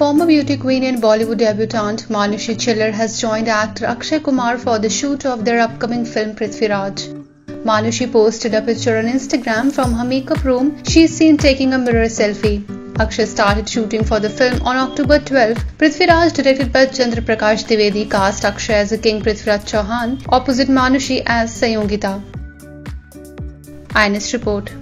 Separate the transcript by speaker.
Speaker 1: Former beauty queen and Bollywood debutante Manushi Chhillar has joined actor Akshay Kumar for the shoot of their upcoming film Prithviraj. Manushi posted a picture on Instagram from her makeup room. She is seen taking a mirror selfie. Akshay started shooting for the film on October 12. Prithviraj, directed by Chandra Prakash Dwivedi, cast Akshay as a King Prithviraj Chauhan opposite Manushi as Sanyogita. INS report.